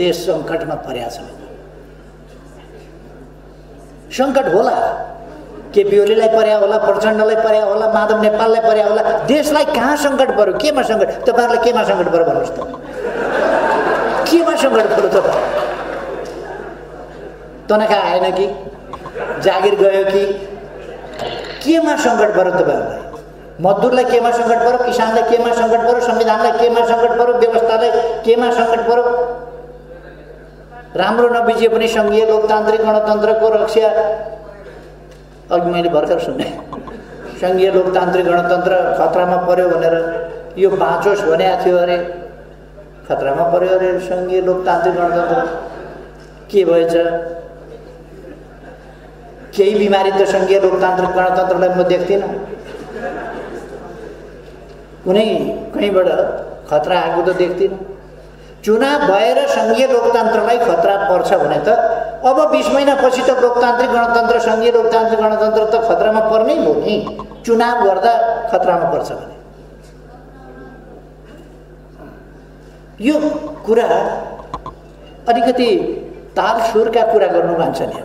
देश सङ्कटमा परेको छ सङ्कट होला। केपी ओलीलाई पर्या होला प्रचण्डलाई पर्या होला माधव नेपाललाई पर्या होला। देशलाई कहाँ सङ्कट पऱ्यो? केमा सङ्कट तपाईँहरूलाई केमा सङ्कट पऱ्यो भन्नुहोस् त। केमा सङ्कट पऱ्यो तपाईँ तनखा आएन कि? जागिर गयो कि? केमा सङ्कट पऱ्यो तपाईँहरूलाई? मजदुरलाई केमा सङ्कट पऱ्यो? किसानलाई केमा सङ्कट पऱ्यो? संविधानलाई केमा सङ्कट पऱ्यो? व्यवस्थालाई केमा सङ्कट पऱ्यो? राम्रो नबिजिए पनि सङ्घीय लोकतान्त्रिक गणतन्त्रको रक्षा अघि मैले भर्खर सुने। सङ्घीय लोकतान्त्रिक गणतन्त्र खतरामा पर्यो भनेर। यो बाँचोस् भनेको थियो अरे। खतरामा पर्यो अरे सङ्घीय लोकतान्त्रिक गणतन्त्र। के भएछ? केही बिमारी त सङ्घीय लोकतान्त्रिक गणतन्त्रलाई म देख्दिनँ। कुनै कहीँबाट खतरा आएको त देख्दिनँ। चुनाव भएर सङ्घीय लोकतन्त्रलाई खतरा पर्छ भने त अब बिस महिनापछि त लोकतान्त्रिक गणतन्त्र सङ्घीय लोकतान्त्रिक गणतन्त्र त खतरामा पर्नै हो नि। चुनाव गर्दा खतरामा पर्छ भने। यो कुरा अलिकति ताल सुरका कुरा गर्नु मान्छे नि